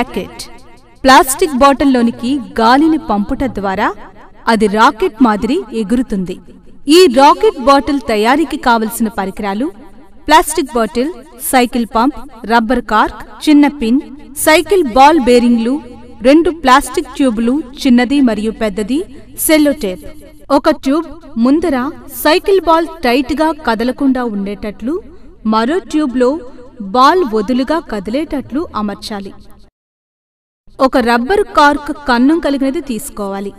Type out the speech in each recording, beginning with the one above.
Rocket plastic బాటిల్లోనికి గాలిని పంపుట ద్వారా అది రాకెట్ మాదిరి ఎగురుతుంది. ఈ రాకెట్ బాటిల్ తయారీకి కావలసిన పరికరాలు plastic bottle cycle pump rubber cork చిన్న పిన్ సైకిల్ బాల్ బేరింగ్లు రెండు ప్లాస్టిక్ ట్యూబులు చిన్నది మరియు పెద్దది సెల్లోటేప్ ఒక ట్యూబ్ ముందర సైకిల్ బాల్ టైట్గా కదలకుండా ఉండేటట్లు మరో ట్యూబ్లో బాల్ వదులుగా కదిలేటట్లు అమర్చాలి. ఒక రబ్బరు కార్క్ కన్నం కలిగినది తీసుకోవాలి.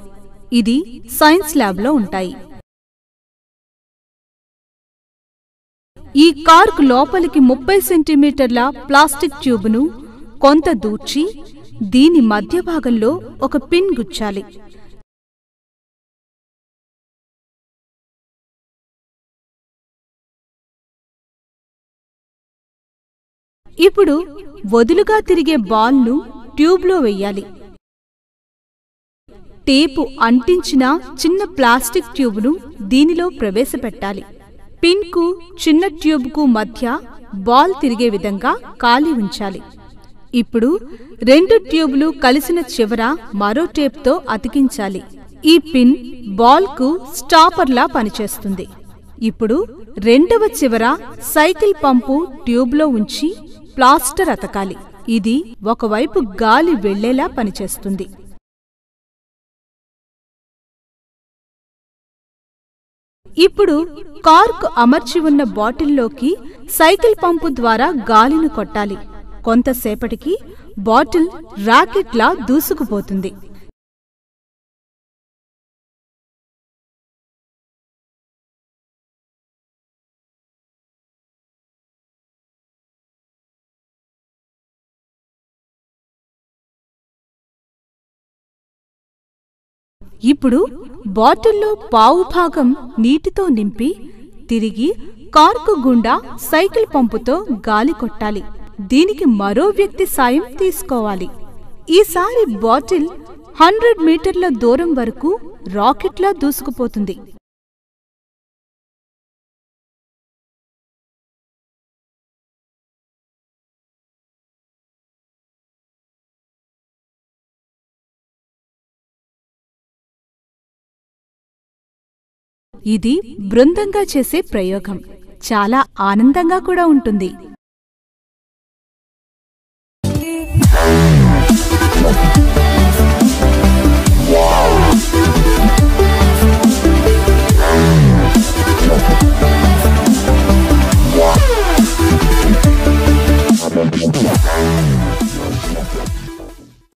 ఇది సైన్స్ ల్యాబ్లో ఉంటాయి. ఈ కార్క్ లోపలికి ముప్పై సెంటీమీటర్ల ప్లాస్టిక్ ట్యూబ్ను కొంత దూర్చి దీని మధ్య భాగంలో ఒక పిన్ గుచ్చాలి. ఇప్పుడు వదులుగా తిరిగే బాల్ను ట్యూబ్లో వెయ్యాలి. టేపు అంటించిన చిన్న ప్లాస్టిక్ ట్యూబ్ను దీనిలో ప్రవేశపెట్టాలి. పిన్కు చిన్న ట్యూబ్కు మధ్య బాల్ తిరిగే విధంగా ఖాళీ ఉంచాలి. ఇప్పుడు రెండు ట్యూబ్లు కలిసిన చివర మరో టేప్తో అతికించాలి. ఈ పిన్ బాల్కు స్టాపర్లా పనిచేస్తుంది. ఇప్పుడు రెండవ చివర సైకిల్ పంపు ట్యూబ్లో ఉంచి ప్లాస్టర్ అతకాలి. ఇది ఒకవైపు గాలి వెళ్ళేలా పనిచేస్తుంది. ఇప్పుడు కార్క్ అమర్చి ఉన్న బాటిల్లోకి సైకిల్ పంపు ద్వారా గాలిని కొట్టాలి. కొంతసేపటికి బాటిల్ రాకెట్లా దూసుకుపోతుంది. ఇప్పుడు బాటిల్లో పావు భాగం నీటితో నింపి తిరిగి కార్కు గుండా సైకిల్ పంపుతో గాలి కొట్టాలి. దీనికి మరో వ్యక్తి సాయం తీసుకోవాలి. ఈసారి బాటిల్ హండ్రెడ్ మీటర్ల దూరం వరకు రాకెట్లా దూసుకుపోతుంది. ఇది బృందంగా చేసే ప్రయోగం. చాలా ఆనందంగా కూడా ఉంటుంది.